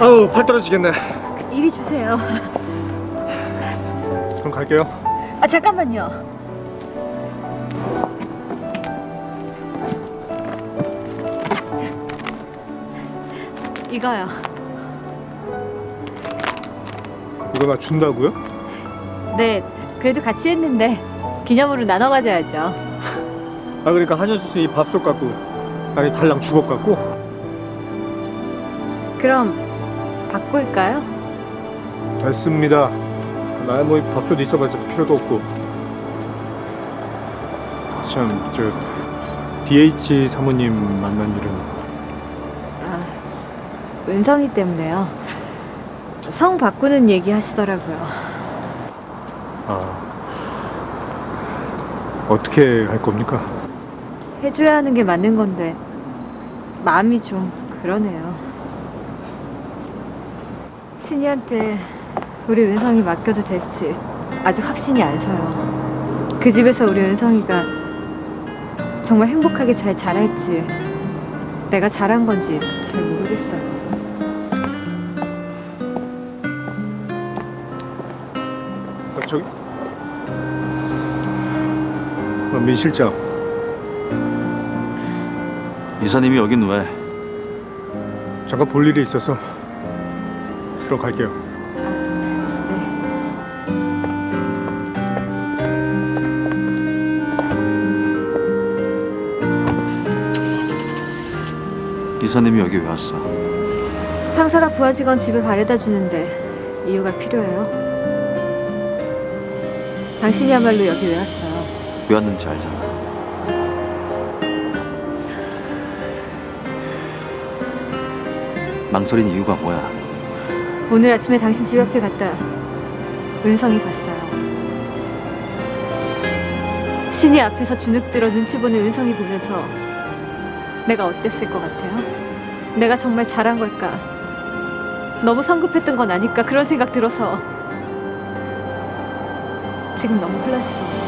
아우 팔 떨어지겠네. 이리 주세요. 그럼 갈게요. 아 잠깐만요. 자, 이거요. 이거 나 준다고요? 네, 그래도 같이 했는데 기념으로 나눠 가져야죠. 아 그러니까 한현수 씨 이 밥솥 갖고 아니 달랑 주걱 갖고 그럼 바꿀까요? 됐습니다. 나뭐 밥솥 있어봐서 필요도 없고. 참 저 DH 사모님 만난 일은 아, 은성이 때문에요. 성 바꾸는 얘기 하시더라고요. 아 어떻게 할 겁니까? 해줘야 하는 게 맞는 건데 마음이 좀 그러네요. 신이한테 우리 은성이 맡겨도 될지 아직 확신이 안 서요. 그 집에서 우리 은성이가 정말 행복하게 잘 자랄지 내가 잘한 건지 잘 모르겠어요. 아, 저기 어, 민 실장 이사님이 여긴 왜? 잠깐 볼 일이 있어서 들어갈게요. 네. 이사님이 여기 왜 왔어? 상사가 부하 직원 집에 바래다 주는데 이유가 필요해요. 당신이야말로 여기 왜 왔어요? 왜 왔는지 알잖아. 망설인 이유가 뭐야? 오늘 아침에 당신 집 옆에 갔다 은성이 봤어요. 신이 앞에서 주눅 들어 눈치 보는 은성이 보면서 내가 어땠을 것 같아요? 내가 정말 잘한 걸까? 너무 성급했던 건 아닐까? 그런 생각 들어서 지금 너무 혼란스러워.